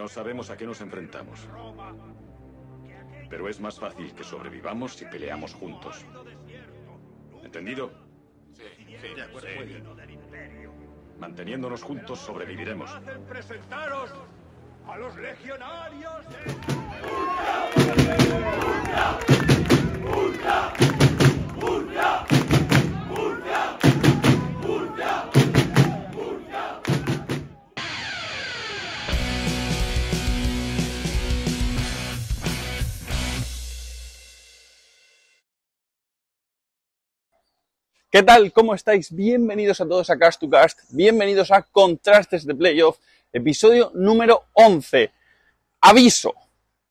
No sabemos a qué nos enfrentamos. Pero es más fácil que sobrevivamos si peleamos juntos. ¿Entendido? Sí, sí, de acuerdo. Manteniéndonos juntos sobreviviremos. presentaros a los legionarios ¿Qué tal? ¿Cómo estáis? Bienvenidos a todos a Cast to Cast, bienvenidos a Contrastes de Playoff, episodio número 11. Aviso,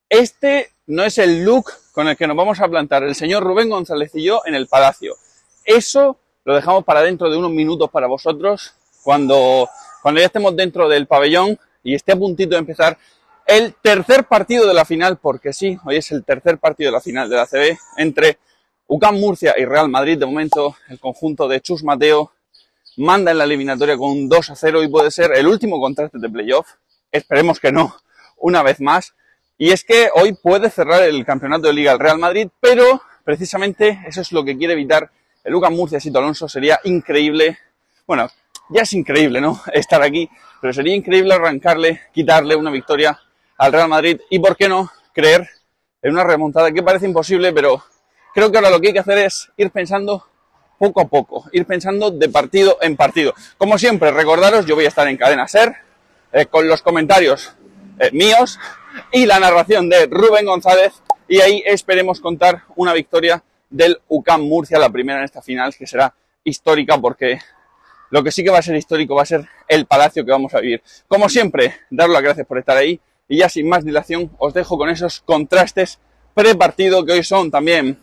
este no es el look con el que nos vamos a plantar el señor Rubén González y yo en el Palacio. Eso lo dejamos para dentro de unos minutos para vosotros, cuando, cuando ya estemos dentro del pabellón y esté a puntito de empezar el tercer partido de la final, porque sí, hoy es el tercer partido de la final de la CB entre UCAM Murcia y Real Madrid, de momento, el conjunto de Chus Mateo manda en la eliminatoria con un 2 a 0 y puede ser el último contraste de playoff. Esperemos que no, una vez más. Y es que hoy puede cerrar el campeonato de Liga el Real Madrid, pero precisamente eso es lo que quiere evitar el UCAM Murcia Sito Alonso. Sería increíble, bueno, ya es increíble, ¿no? Estar aquí, pero sería increíble arrancarle, quitarle una victoria al Real Madrid y, ¿por qué no?, creer en una remontada que parece imposible, pero creo que ahora lo que hay que hacer es ir pensando poco a poco, ir pensando de partido en partido. Como siempre, recordaros, yo voy a estar en Cadena Ser eh, con los comentarios eh, míos y la narración de Rubén González y ahí esperemos contar una victoria del UCAM Murcia, la primera en esta final, que será histórica porque lo que sí que va a ser histórico va a ser el palacio que vamos a vivir. Como siempre, daros las gracias por estar ahí y ya sin más dilación os dejo con esos contrastes pre-partido que hoy son también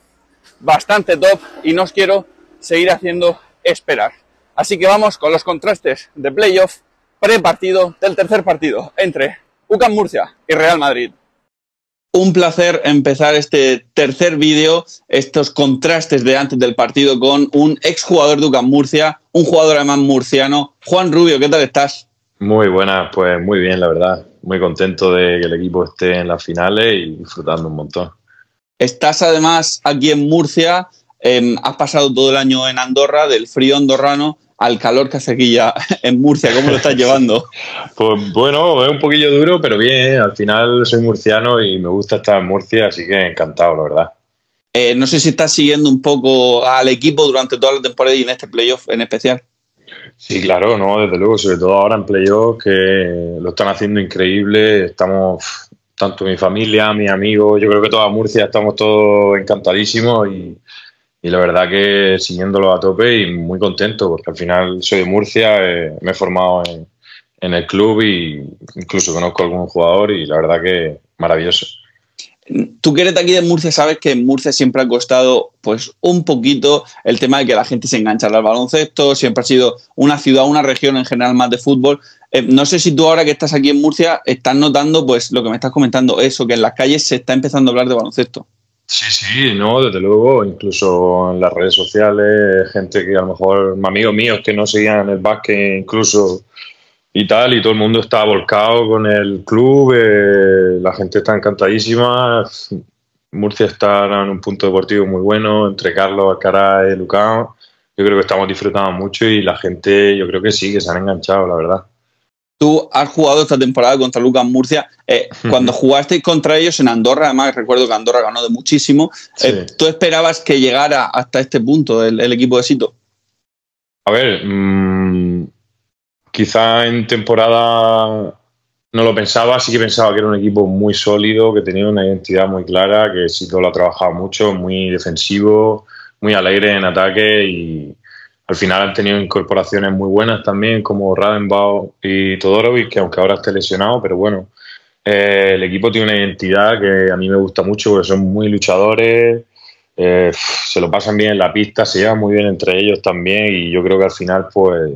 bastante top y no os quiero seguir haciendo esperar. Así que vamos con los contrastes de playoff pre-partido del tercer partido entre UCAM Murcia y Real Madrid. Un placer empezar este tercer vídeo, estos contrastes de antes del partido con un exjugador de UCAM Murcia, un jugador además murciano. Juan Rubio, ¿qué tal estás? Muy buenas, pues muy bien, la verdad. Muy contento de que el equipo esté en las finales y disfrutando un montón. Estás además aquí en Murcia, eh, has pasado todo el año en Andorra, del frío andorrano al calor que hace aquí ya en Murcia. ¿Cómo lo estás llevando? Pues bueno, es un poquillo duro, pero bien. Al final soy murciano y me gusta estar en Murcia, así que encantado, la verdad. Eh, no sé si estás siguiendo un poco al equipo durante toda la temporada y en este playoff en especial. Sí, claro, no, desde luego, sobre todo ahora en playoff que lo están haciendo increíble. Estamos tanto mi familia, mis amigos, yo creo que toda Murcia estamos todos encantadísimos y, la verdad que siguiéndolo a tope y muy contento porque al final soy de Murcia, eh, me he formado en, en, el club y incluso conozco a algún jugador y la verdad que maravilloso. Tú que eres de aquí de Murcia, sabes que en Murcia siempre ha costado pues un poquito el tema de que la gente se enganchara al baloncesto, siempre ha sido una ciudad, una región en general más de fútbol. Eh, no sé si tú ahora que estás aquí en Murcia estás notando pues lo que me estás comentando, eso, que en las calles se está empezando a hablar de baloncesto. Sí, sí, no, desde luego, incluso en las redes sociales, gente que a lo mejor, amigos míos que no seguían el básquet incluso y tal, y todo el mundo está volcado con el club, eh, la gente está encantadísima, Murcia está en un punto deportivo muy bueno, entre Carlos, Alcaraz y Lucán, yo creo que estamos disfrutando mucho y la gente, yo creo que sí, que se han enganchado, la verdad. Tú has jugado esta temporada contra Lucas Murcia. Eh, cuando jugaste contra ellos en Andorra, además recuerdo que Andorra ganó de muchísimo. Eh, sí. ¿Tú esperabas que llegara hasta este punto el, el equipo de Sito? A ver, mmm, quizá en temporada no lo pensaba, sí que pensaba que era un equipo muy sólido, que tenía una identidad muy clara, que Sito lo ha trabajado mucho, muy defensivo, muy alegre en ataque y al final han tenido incorporaciones muy buenas también, como Radenbau y Todorovic, que aunque ahora esté lesionado, pero bueno, eh, el equipo tiene una identidad que a mí me gusta mucho, porque son muy luchadores, eh, se lo pasan bien en la pista, se llevan muy bien entre ellos también y yo creo que al final pues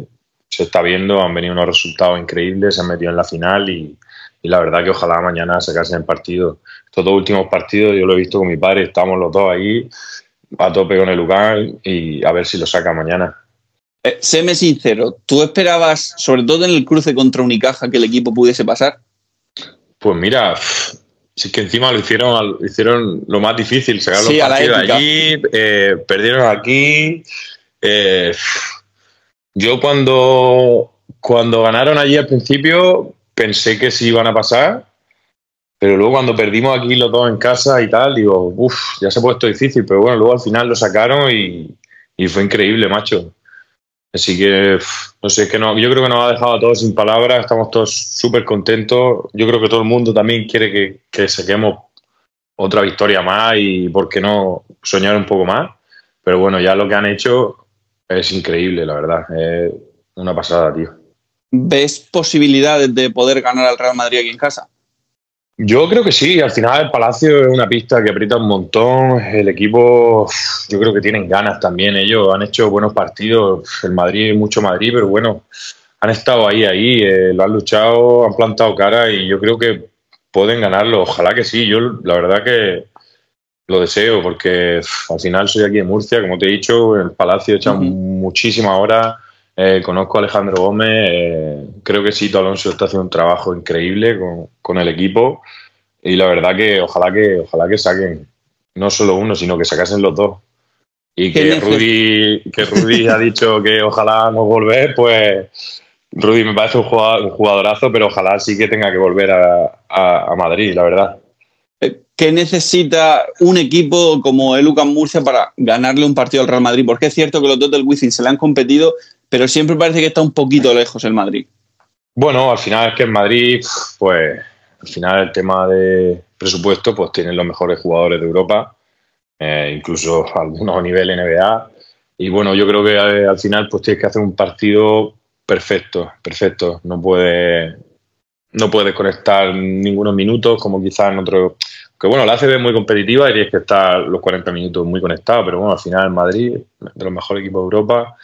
se está viendo, han venido unos resultados increíbles, se han metido en la final y, y la verdad que ojalá mañana se casen el partido. Estos dos últimos partidos yo lo he visto con mi padre, estamos los dos ahí a tope con el lugar y a ver si lo saca mañana. Eh, séme sincero, ¿tú esperabas, sobre todo en el cruce contra Unicaja, que el equipo pudiese pasar? Pues mira, sí que encima lo hicieron, lo hicieron lo más difícil, sacar Sí, los partidos allí, eh, perdieron aquí. eh, yo cuando, cuando ganaron allí al principio pensé que sí iban a pasar, pero luego cuando perdimos aquí los dos en casa y tal, digo, uff, ya se ha puesto difícil, pero bueno, luego al final lo sacaron y, y fue increíble, macho. Así que, no sé, es que no, yo creo que nos ha dejado a todos sin palabras, estamos todos súper contentos. Yo creo que todo el mundo también quiere que, que saquemos otra victoria más y, ¿por qué no, soñar un poco más? Pero bueno, ya lo que han hecho es increíble, la verdad. Es una pasada, tío. ¿Ves posibilidades de poder ganar al Real Madrid aquí en casa? Yo creo que sí, al final el Palacio es una pista que aprieta un montón, el equipo yo creo que tienen ganas también, ellos han hecho buenos partidos, el Madrid mucho Madrid, pero bueno, han estado ahí, ahí, eh, lo han luchado, han plantado cara y yo creo que pueden ganarlo, ojalá que sí, yo la verdad que lo deseo porque al final soy aquí de Murcia, como te he dicho, el Palacio echa Ujú. muchísimas horas, eh, conozco a Alejandro Gómez, eh, creo que Sito Alonso está haciendo un trabajo increíble con, con el equipo y la verdad que ojalá que ojalá que saquen no solo uno, sino que sacasen los dos. Y ¿Qué que Rudy, que Rudy ha dicho que ojalá no volver, pues Rudy me parece un jugador- un jugadorazo, pero ojalá sí que tenga que volver a, a- a Madrid, la verdad. ¿Qué necesita un equipo como el UCAM Murcia para ganarle un partido al Real Madrid? Porque es cierto que los dos del Wizzing se le han competido, pero siempre parece que está un poquito lejos el Madrid. Bueno, al final es que en Madrid, pues al final el tema de presupuesto, pues tienen los mejores jugadores de Europa, eh, incluso algunos a nivel NBA. Y bueno, yo creo que eh, al final pues tienes que hacer un partido perfecto, perfecto. No puedes no puedes conectar ningunos minutos como quizás en otro... Que bueno, la ACB es muy competitiva y tienes que estar los 40 minutos muy conectado, pero bueno, al final en Madrid, de los mejores equipos de Europa,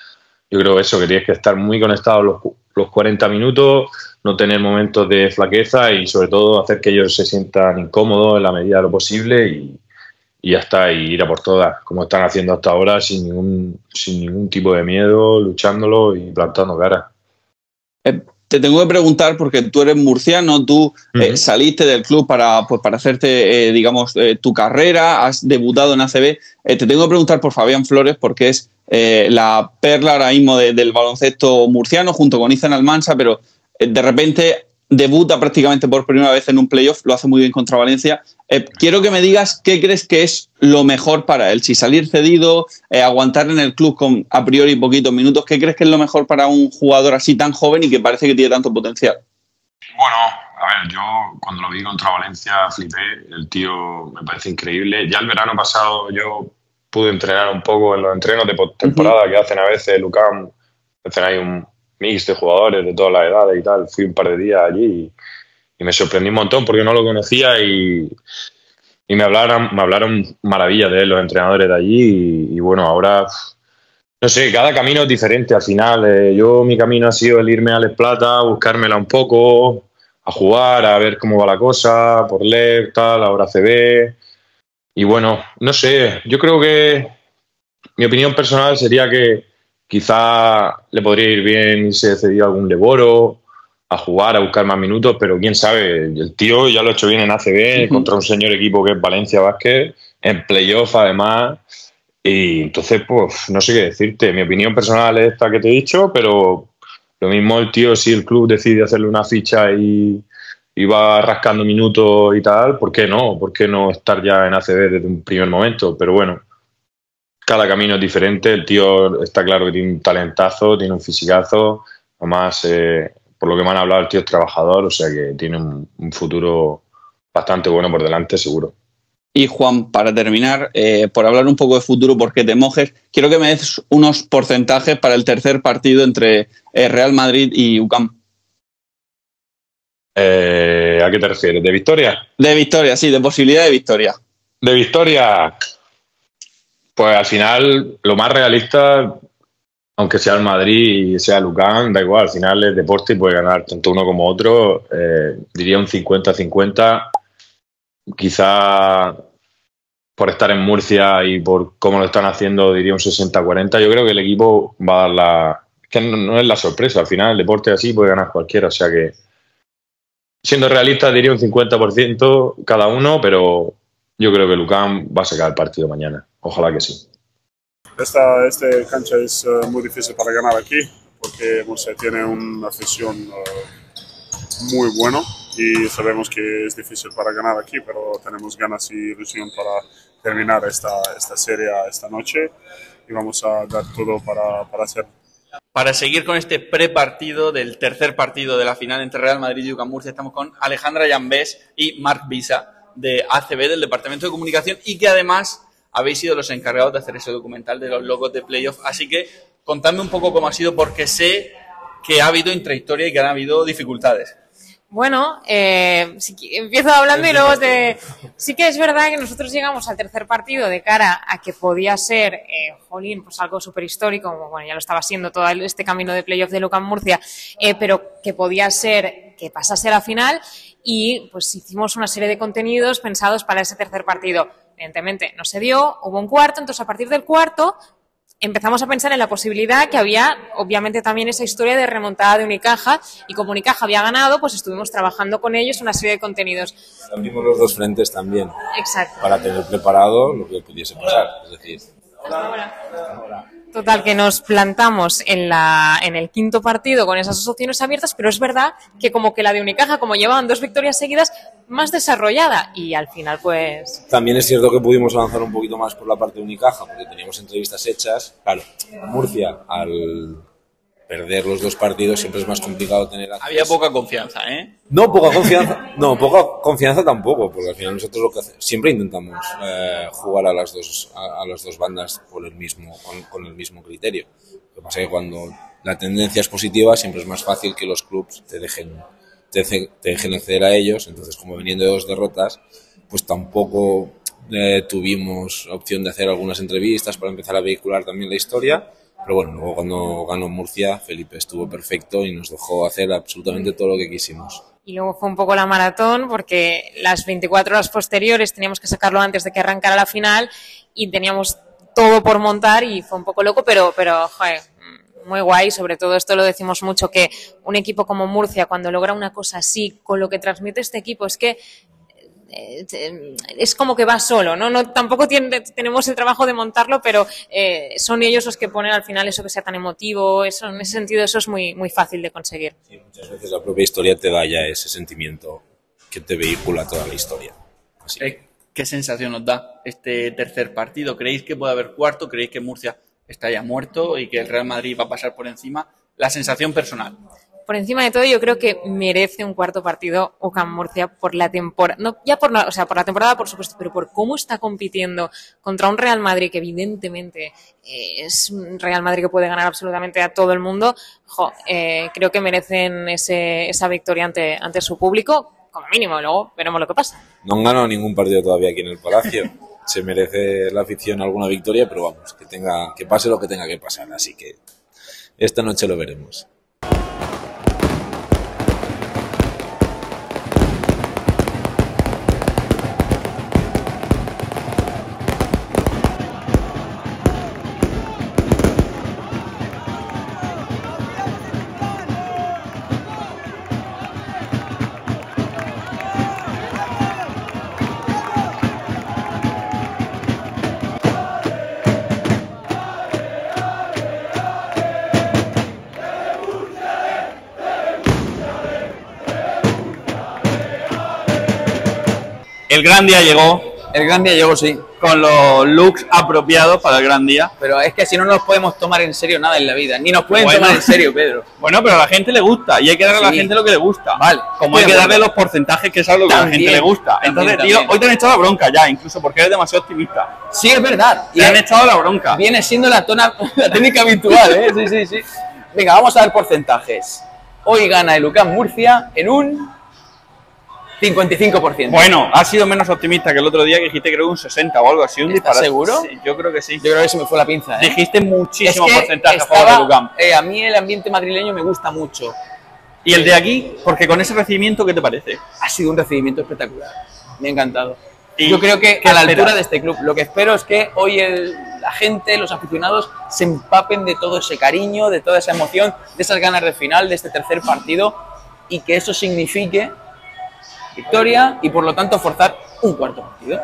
yo creo eso, que tienes que estar muy conectado los, los 40 minutos, no tener momentos de flaqueza y sobre todo hacer que ellos se sientan incómodos en la medida de lo posible y, y ya está, y ir a por todas, como están haciendo hasta ahora, sin ningún, sin ningún tipo de miedo, luchándolo y plantando cara. Te tengo que preguntar, porque tú eres murciano, tú eh, saliste del club para, pues, para hacerte, eh, digamos, eh, tu carrera, has debutado en ACB. Te tengo que preguntar por Fabián Flores, porque es la perla ahora mismo de- del baloncesto murciano, junto con Ethan Almansa, pero de repente debuta prácticamente por primera vez en un playoff, lo hace muy bien contra Valencia. Eh, quiero que me digas qué crees que es lo mejor para él, si salir cedido, eh, aguantar en el club con a priori poquitos minutos, ¿qué crees que es lo mejor para un jugador así tan joven y que parece que tiene tanto potencial? Bueno, a ver, yo cuando lo vi contra Valencia flipé, el tío me parece increíble. Ya el verano pasado yo pude entrenar un poco en los entrenos de temporada que hacen a veces el UCAM, hacen ahí un mix de jugadores de todas las edades y tal. Fui un par de días allí y, me sorprendí un montón porque no lo conocía y, y me hablaron, me hablaron maravillas de él los entrenadores de allí y, bueno, ahora no sé, cada camino es diferente al final. Eh, yo mi camino ha sido el irme a Les Plata, buscármela un poco, a jugar, a ver cómo va la cosa, por LEP, tal, ahora CB. Y bueno, no sé, yo creo que mi opinión personal sería que quizá le podría ir bien irse cedido a algún Leboro, a jugar, a buscar más minutos, pero quién sabe, el tío ya lo ha hecho bien en ACB, contra un señor equipo que es Valencia Vázquez, en playoff además. Y entonces, pues, no sé qué decirte. Mi opinión personal es esta que te he dicho, pero lo mismo el tío, si el club decide hacerle una ficha y, y va rascando minutos y tal, ¿por qué no? ¿Por qué no estar ya en ACB desde un primer momento? Pero bueno, cada camino es diferente. El tío está claro que tiene un talentazo, tiene un fisicazo. Además, eh, por lo que me han hablado, el tío es trabajador, o sea que tiene un, un futuro bastante bueno por delante, seguro. Y Juan, para terminar, eh, por hablar un poco de futuro, porque te mojes, quiero que me des unos porcentajes para el tercer partido entre eh, Real Madrid y UCAM. Eh, ¿A qué te refieres? ¿De victoria? De victoria, sí, de posibilidad de victoria. De victoria, pues al final lo más realista, aunque sea el Madrid y sea el UCAM, da igual, al final es deporte y puede ganar tanto uno como otro. Eh, diría un 50-50. Quizá por estar en Murcia y por cómo lo están haciendo, diría un 60-40. Yo creo que el equipo va a dar la. que no, no es la sorpresa, al final el deporte así puede ganar cualquiera, o sea que siendo realista, diría un 50% cada uno, pero yo creo que Lucán va a sacar el partido mañana. Ojalá que sí. Esta este cancha es uh, muy difícil para ganar aquí porque Murcia tiene una afición uh, muy buena y sabemos que es difícil para ganar aquí, pero tenemos ganas y ilusión para terminar esta, esta serie esta noche y vamos a dar todo para, para hacerlo. Para seguir con este prepartido del tercer partido de la final entre Real Madrid y UCAM Murcia, estamos con Alejandra Llambés y Marc Visa de ACB, del Departamento de Comunicación, y que además habéis sido los encargados de hacer ese documental de los logos de playoff. Así que contadme un poco cómo ha sido, porque sé que ha habido intrahistoria y que han habido dificultades. Bueno, eh, si, empiezo hablando y luego te... Sí que es verdad que nosotros llegamos al tercer partido de cara a que podía ser, eh, jolín, pues algo súper histórico, como bueno, ya lo estaba siendo todo este camino de playoff de Lucan Murcia, eh, pero que podía ser que pasase a la final y pues hicimos una serie de contenidos pensados para ese tercer partido. Evidentemente no se dio, hubo un cuarto, entonces a partir del cuarto empezamos a pensar en la posibilidad que había, obviamente, también esa historia de remontada de Unicaja y como Unicaja había ganado, pues estuvimos trabajando con ellos una serie de contenidos. Abrimos los dos frentes también. Exacto. Para tener preparado lo que pudiese pasar. Es decir, Total, que nos plantamos en, la, en el quinto partido con esas dos opciones abiertas, pero es verdad que como que la de Unicaja, como llevaban dos victorias seguidas, más desarrollada y al final pues... También es cierto que pudimos avanzar un poquito más por la parte de Unicaja porque teníamos entrevistas hechas. Claro, Murcia, al perder los dos partidos siempre es más complicado tener acceso. Había poca confianza, ¿eh? No, poca confianza. No, poca confianza tampoco, porque al final nosotros lo que hacemos, siempre intentamos eh, jugar a las dos a, a, las dos bandas por el mismo con, con, el mismo criterio. Lo que pasa es que cuando la tendencia es positiva siempre es más fácil que los clubs te dejen te, te dejen acceder a ellos. Entonces, como viniendo de dos derrotas, pues tampoco eh, tuvimos opción de hacer algunas entrevistas para empezar a vehicular también la historia pero bueno, luego cuando ganó Murcia, Felipe estuvo perfecto y nos dejó hacer absolutamente todo lo que quisimos. Y luego fue un poco la maratón porque las 24 horas posteriores teníamos que sacarlo antes de que arrancara la final y teníamos todo por montar y fue un poco loco, pero, pero joder, muy guay. Sobre todo esto lo decimos mucho, que un equipo como Murcia, cuando logra una cosa así, con lo que transmite este equipo, es que es como que va solo, ¿no? no tampoco tiene, tenemos el trabajo de montarlo, pero eh, son ellos los que ponen al final eso que sea tan emotivo, eso, en ese sentido eso es muy, muy fácil de conseguir. Sí, muchas veces la propia historia te da ya ese sentimiento que te vehicula toda la historia. Así. Eh, ¿Qué sensación nos da este tercer partido? ¿Creéis que puede haber cuarto? ¿Creéis que Murcia está ya muerto y que el Real Madrid va a pasar por encima? La sensación personal por encima de todo, yo creo que merece un cuarto partido UCAM Murcia por la temporada, no ya por o sea, por la temporada, por supuesto, pero por cómo está compitiendo contra un Real Madrid que evidentemente eh, es un Real Madrid que puede ganar absolutamente a todo el mundo. Jo, eh, creo que merecen ese, esa victoria ante, ante su público, como mínimo, luego veremos lo que pasa. No han ganado ningún partido todavía aquí en el Palacio. Se merece la afición alguna victoria, pero vamos, que tenga, que pase lo que tenga que pasar. Así que esta noche lo veremos. El gran día llegó. El gran día llegó, sí. Con los looks apropiados para el gran día. Pero es que si no nos podemos tomar en serio nada en la vida. Ni nos pueden Bueno. tomar en serio, Pedro. Bueno, pero a la gente le gusta y hay que darle a la gente lo que le gusta. Vale. Como hay que darle los porcentajes que es algo que a la gente le gusta. también, Entonces, tío, hoy te han echado la bronca ya, incluso porque eres demasiado optimista. Sí, es verdad. Te han echado la bronca. Viene siendo la, tona, la técnica habitual, ¿eh? Sí, sí, sí. Venga, vamos a ver porcentajes. Hoy gana el UCAM Murcia en un 55%. Bueno, has sido menos optimista que el otro día que dijiste creo un 60 o algo así. Un ¿Estás seguro? Sí, yo creo que sí. Yo creo que se me fue la pinza, ¿eh? Dijiste muchísimo Es que porcentaje a estaba- favor de Lucam. eh, a mí el ambiente madrileño me gusta mucho. ¿Y el de aquí? Porque con ese recibimiento, ¿qué te parece? Ha sido un recibimiento espectacular. Me ha encantado. ¿Y Yo creo que a la altura de este club, lo que espero es que hoy el- la gente, los aficionados, se empapen de todo ese cariño, de toda esa emoción, de esas ganas de final, de este tercer partido, y que eso signifique victoria y por lo tanto forzar un cuarto partido.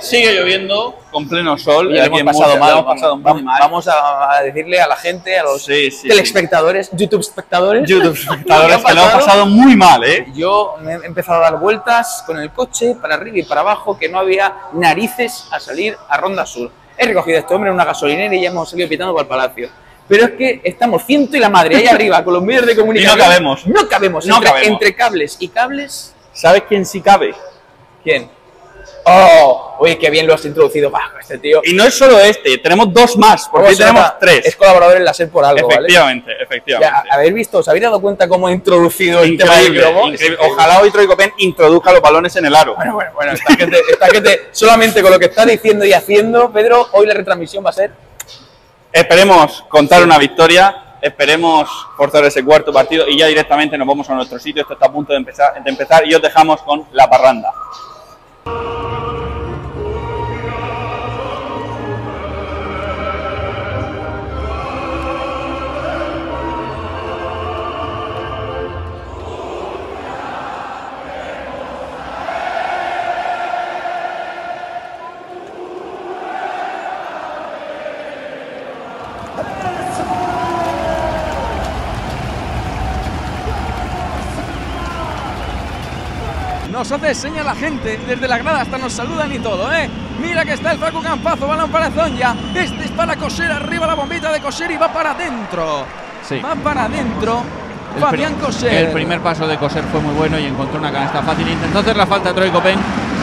Sigue lloviendo con pleno sol. Y aquí hemos pasado mal. hemos pasado muy vamos, mal. vamos a decirle a la gente, a los Sí, sí, telespectadores, YouTube espectadores, YouTube espectadores que que lo han pasado muy mal, ¿eh? Yo me he empezado a dar vueltas con el coche para arriba y para abajo, que no había narices a salir a Ronda Sur. He recogido a este hombre en una gasolinera y ya hemos salido pitando para el palacio. Pero es que estamos ciento y la madre ahí arriba con los medios de comunicación. cabemos. No cabemos. No entre, cabemos. entre cables y cables. ¿Sabes quién sí cabe? ¿Quién? ¡Oh! Oye, qué bien lo has introducido, bajo este tío. Y no es solo este, tenemos dos más, porque hoy se tenemos nota? tres. Es colaborador en la SER por algo, ¿vale? efectivamente, efectivamente. Ya, ¿Habéis visto? ¿Os habéis dado cuenta cómo he introducido el tema del Increíble, increíble. Ojalá hoy Troicopen introduzca los balones en el aro. Bueno, bueno, bueno, esta gente, esta gente, solamente con lo que está diciendo y haciendo, Pedro, hoy la retransmisión va a ser. Esperemos contar una victoria, esperemos forzar ese cuarto partido y ya directamente nos vamos a nuestro sitio. Esto está a punto de empezar, de empezar y os dejamos con la parranda. Hace seña la gente, desde la grada hasta nos saludan y todo, ¿eh? Mira que está el Facu Campazo, balón para Zonja. Este es para Coser, arriba la bombita de Coser y va para adentro. Sí. Va para adentro. El Fabián Coser. El primer paso de Coser fue muy bueno y encontró una canasta fácil. Intentó hacer la falta Troy Copen,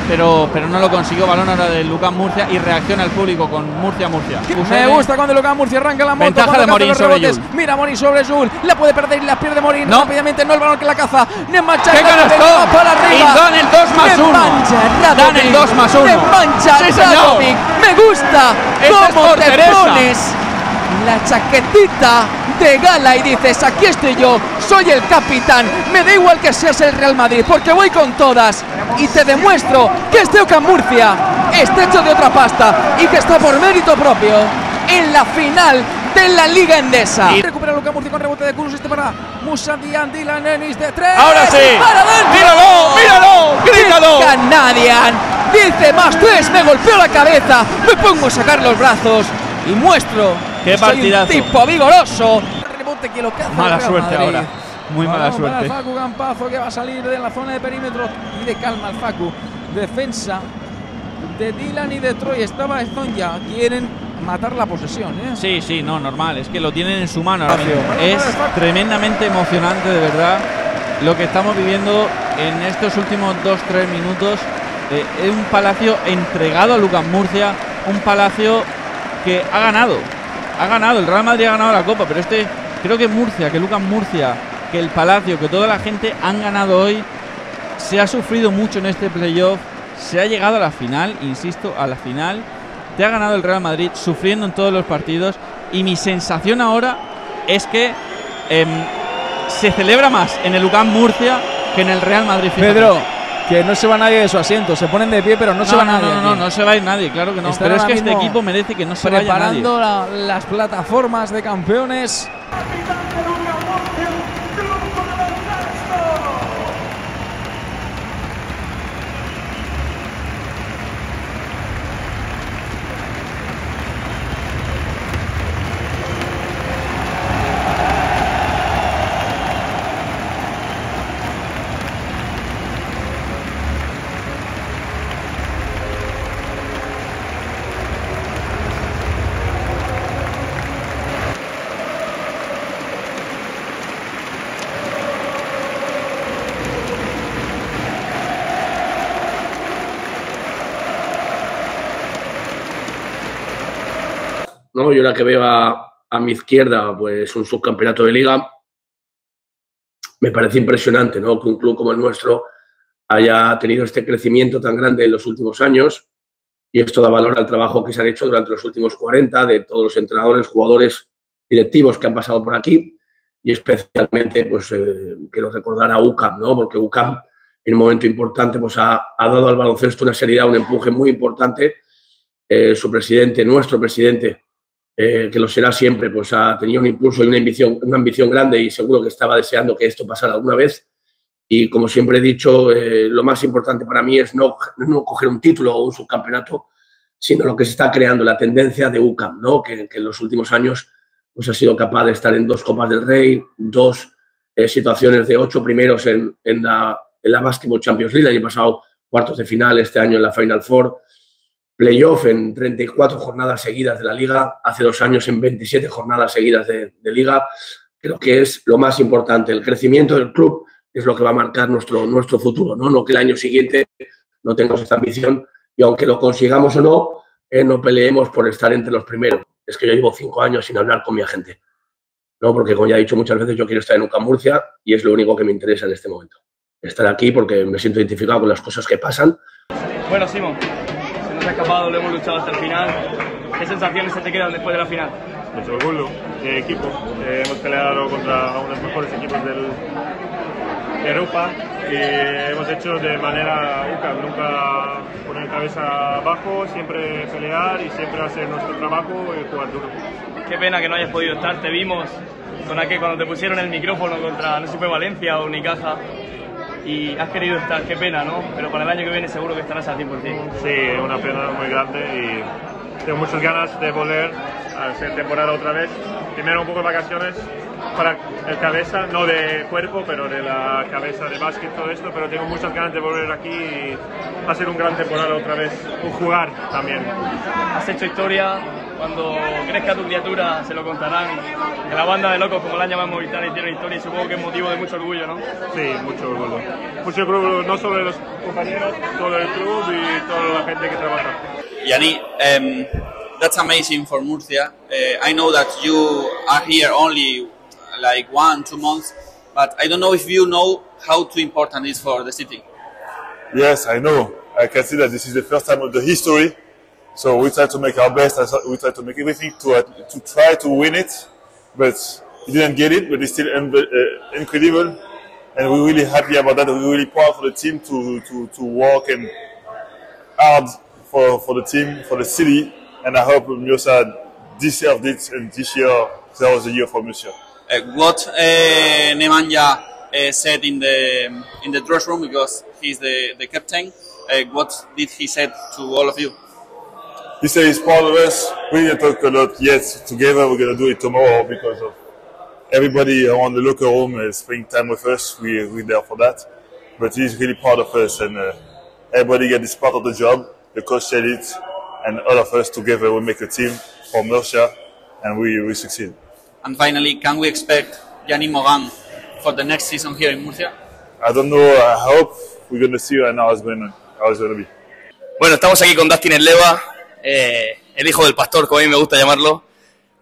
pero, pero no lo consiguió. Balón ahora de Lucas Murcia y reacciona el público con Murcia-Murcia. Me gusta cuando Lucas Murcia arranca la moto. Ventaja de Morín sobre. Jul. Mira Morín sobre Jul. La puede perder y la pierde Morín. No. Rápidamente no el balón que la caza. Nemancha. Para arriba. Y dan el 2 más Me 1. mancha Dan el 2 más 1. Me mancha Sí. Me gusta Esta es cómo por te pones la chaquetita de gala y dices, aquí estoy yo, soy el capitán, me da igual que seas el Real Madrid, porque voy con todas y te demuestro que este Oca Murcia está hecho de otra pasta y que está por mérito propio en la final de la Liga Endesa. Y recupera Luca Murcia con rebote de Cruz, este para Musa Dian, Dylan Ennis de tres. Ahora sí. para. Míralo, míralo, grítalo. ¡Qué Canadian dice más tres, me golpeo la cabeza, me pongo a sacar los brazos y muestro Qué que soy un partidazo. tipo vigoroso. Rebote que lo caza el Mala suerte Madrid. ahora. Muy mala Balón para suerte. Facu Campazo que va a salir de la zona de perímetro y de calma al Facu. Defensa de Dylan y de Troy. Estaba Zonja. Quieren matar la posesión. ¿eh? Sí, sí, no, normal. Es que lo tienen en su mano ahora mismo. Es tremendamente emocionante, de verdad, lo que estamos viviendo en estos últimos 2-3 minutos. Eh, es un palacio entregado a Lucas Murcia, un palacio que ha ganado. Ha ganado, el Real Madrid ha ganado la Copa, pero este, creo que Murcia, que Lucas Murcia, que el Palacio, que toda la gente han ganado hoy. Se ha sufrido mucho en este playoff, se ha llegado a la final, insisto, a la final. Te ha ganado el Real Madrid sufriendo en todos los partidos. Y mi sensación ahora es que em, se celebra más en el UCAM Murcia que en el Real Madrid. Pedro, que no se va nadie de su asiento. Se ponen de pie, pero no, no, se va no, nadie. no, no, no se va a ir nadie, claro que no. Están Pero es que este equipo merece que no se vaya nadie. preparando la- las plataformas de campeones. ¿No? Yo la que veo a, a mi izquierda, pues un subcampeonato de liga, me parece impresionante, ¿no? Que un club como el nuestro haya tenido este crecimiento tan grande en los últimos años y esto da valor al trabajo que se han hecho durante los últimos 40 de todos los entrenadores, jugadores, directivos que han pasado por aquí y especialmente, pues, eh, quiero recordar a UCAM, ¿no? Porque UCAM en un momento importante, pues, ha, ha dado al baloncesto una seriedad, un empuje muy importante. Eh, su presidente, nuestro presidente, eh, que lo será siempre, pues ha tenido un impulso y una ambición, una ambición grande y seguro que estaba deseando que esto pasara alguna vez. Y como siempre he dicho, eh, lo más importante para mí es no, no coger un título o un subcampeonato, sino lo que se está creando, la tendencia de UCAM, ¿no? que, en los últimos años pues, ha sido capaz de estar en dos Copas del Rey, dos eh, situaciones de ocho primeros en, en, la, en la Basketball Champions League, el año pasado cuartos de final, este año en la Final Four, playoff en 34 jornadas seguidas de la liga, hace dos años en 27 jornadas seguidas de, de, liga. Creo que es lo más importante. El crecimiento del club es lo que va a marcar nuestro, nuestro futuro, ¿no? no que el año siguiente no tengamos esta ambición y aunque lo consigamos o no, eh, no peleemos por estar entre los primeros. Es que yo llevo cinco años sin hablar con mi agente. ¿no? Porque como ya he dicho muchas veces, yo quiero estar en UCAM Murcia y es lo único que me interesa en este momento. Estar aquí porque me siento identificado con las cosas que pasan. Bueno, Simón, ha escapado, lo hemos luchado hasta el final. ¿Qué sensaciones se te quedan después de la final? Mucho orgullo de equipo. Eh, hemos peleado contra uno de los mejores equipos del, de Europa y hemos hecho de manera UCA, nunca poner cabeza abajo, siempre pelear y siempre hacer nuestro trabajo y jugar duro. Qué pena que no hayas podido estar, te vimos con aquel, cuando te pusieron el micrófono contra, no sé si fue Valencia o Unicaja, y has querido estar, qué pena, ¿no? Pero para el año que viene seguro que estarás al 100%. Sí, una pena muy grande y tengo muchas ganas de volver a hacer temporada otra vez. Primero un poco de vacaciones para el cabeza, no de cuerpo, pero de la cabeza de básquet, todo esto, pero tengo muchas ganas de volver aquí y va a ser un gran temporada otra vez, un jugar también. Has hecho historia, cuando crezca tu criatura se lo contarán. En la banda de locos, como la en Movistar, hicieron historia y supongo que es motivo de mucho orgullo, ¿no? Sí, mucho orgullo. Mucho orgullo no solo de los compañeros, todo el club y toda la gente que trabaja. Yani, um, that's amazing for Murcia. Uh, I know that you are here only like one, two months, but I don't know if you know how too important it is for the city. Yes, I know. I can see that this is the first time of the history. So we try to make our best. We try to make everything to uh, to try to win it, but we didn't get it. But it's still uh, incredible, and we're really happy about that. We're really proud for the team to to, to work and hard for, for the team, for the city, and I hope Murcia deserved it, and this year that was the year for Murcia. Uh, what uh, Nemanja uh, said in the in the dress room because he's the the captain. What did he said to all of you? He said he's proud of us. We didn't talk a lot yet together. We're gonna do it tomorrow because of everybody around the locker room is spending time with us. We we're there for that. But he's really proud of us, and uh, everybody get this part of the job. The coach said it, and all of us together we make a team for Murcia, and we we succeed. And finally, can we expect Yannick Mogan for the next season here in Murcia? I don't know. I hope we're gonna see right now how it's going how it's gonna be. Bueno, estamos aquí con Dustin Esleva, eh, el hijo del pastor, como a mí me gusta llamarlo.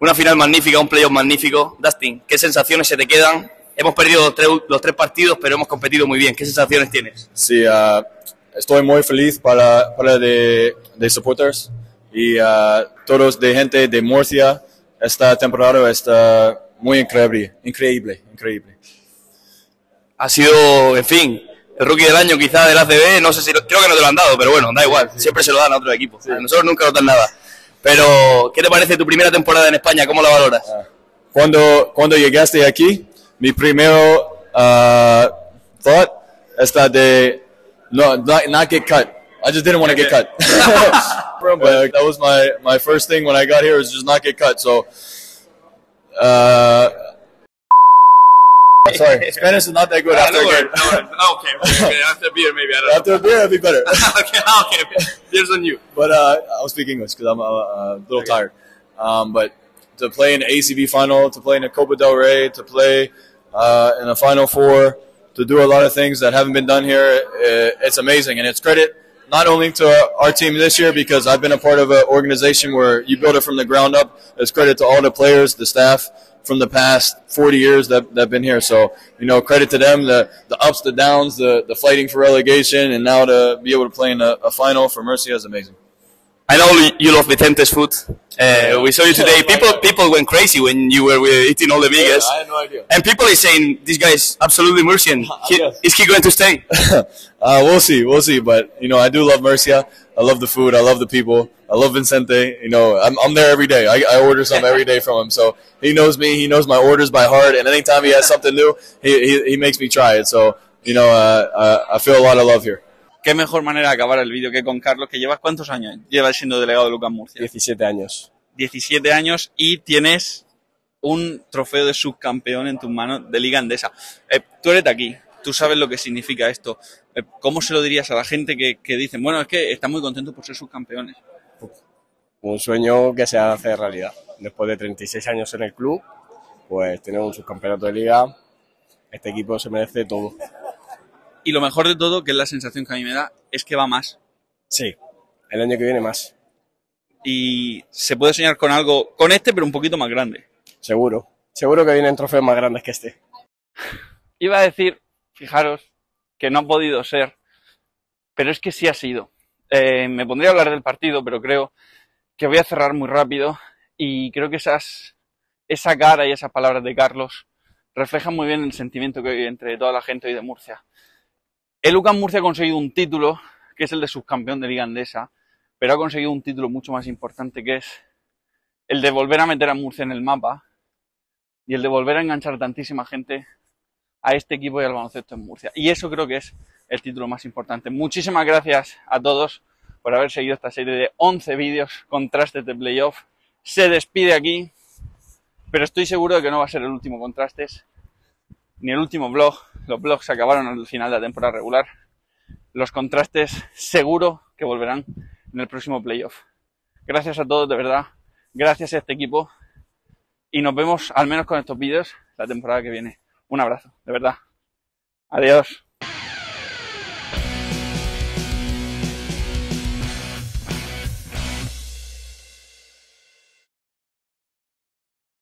Una final magnífica, un playoff magnífico. Dustin, ¿qué sensaciones se te quedan? Hemos perdido los tres, los tres partidos, pero hemos competido muy bien. ¿Qué sensaciones tienes? Sí, uh, estoy muy feliz para, para de, de supporters y uh, todos de gente de Murcia. Esta temporada está muy increíble, increíble, increíble. Ha sido, en fin, el rookie del año quizá del ACB, no sé si, lo, creo que no te lo han dado, pero bueno, da igual, siempre se lo dan a otro equipo. A nosotros nunca nos dan nada. Pero, ¿qué te parece tu primera temporada en España? ¿Cómo la valoras? Cuando, cuando llegaste aquí, mi primero uh, thought está de no, not, not get cut. I just didn't want to get cut. but that was my, my first thing when I got here was just not get cut. So, uh, sorry, Spanish is not that good after a game. okay, okay, okay, after beer maybe. I don't After a beer, it'd be better. okay, okay, beer's on you. But uh, I'll speak English because I'm uh, a little tired. Um, but to play in the ACB final, to play in the Copa del Rey, to play uh, in the Final Four, to do a lot of things that haven't been done here, uh, it's amazing. And it's credit not only to our, team this year because I've been a part of an organization where you build it from the ground up. It's credit to all the players, the staff from the past 40 years that have been here. So, you know, credit to them, the, the ups, the downs, the, the fighting for relegation, and now to be able to play in a, a final for Murcia is amazing. I know you love Vicente's food. Uh, we saw you today. People people went crazy when you were eating all the biggest. I had no idea. And people are saying this guy is absolutely Murcian. He, is he going to stay? uh, we'll see, we'll see. But you know, I do love Murcia. I love the food. I love the people. I love Vicente. You know, I'm, I'm there every day. I, I order some every day from him. So he knows me. He knows my orders by heart. And anytime he has something new, he, he, he makes me try it. So you know, uh, uh, I feel a lot of love here. Qué mejor manera de acabar el vídeo que con Carlos, que llevas cuántos años llevas siendo delegado de Lucas Murcia. 17 años. 17 años y tienes un trofeo de subcampeón en tus manos de Liga Andesa. Eh, tú eres de aquí, tú sabes lo que significa esto. Eh, ¿Cómo se lo dirías a la gente que, que dicen, bueno, es que están muy contentos por ser subcampeones? Un sueño que se hace realidad. Después de 36 años en el club, pues tener un subcampeonato de liga, este equipo se merece todo. Y lo mejor de todo, que es la sensación que a mí me da, es que va más. Sí, el año que viene más. Y se puede soñar con algo, con este, pero un poquito más grande. Seguro. Seguro que vienen trofeos más grandes que este. Iba a decir, fijaros, que no ha podido ser, pero es que sí ha sido. Eh, me pondría a hablar del partido, pero creo que voy a cerrar muy rápido y creo que esas, esa cara y esas palabras de Carlos reflejan muy bien el sentimiento que hay entre toda la gente hoy de Murcia. El UCAM Murcia ha conseguido un título, que es el de subcampeón de Liga Andesa, pero ha conseguido un título mucho más importante, que es el de volver a meter a Murcia en el mapa y el de volver a enganchar tantísima gente a este equipo y al baloncesto en Murcia. Y eso creo que es el título más importante. Muchísimas gracias a todos por haber seguido esta serie de 11 vídeos contrastes de playoff. Se despide aquí, pero estoy seguro de que no va a ser el último contrastes, ni el último blog. Los blogs se acabaron al final de la temporada regular. Los contrastes seguro que volverán en el próximo playoff. Gracias a todos, de verdad. Gracias a este equipo. Y nos vemos, al menos con estos vídeos, la temporada que viene. Un abrazo, de verdad. Adiós.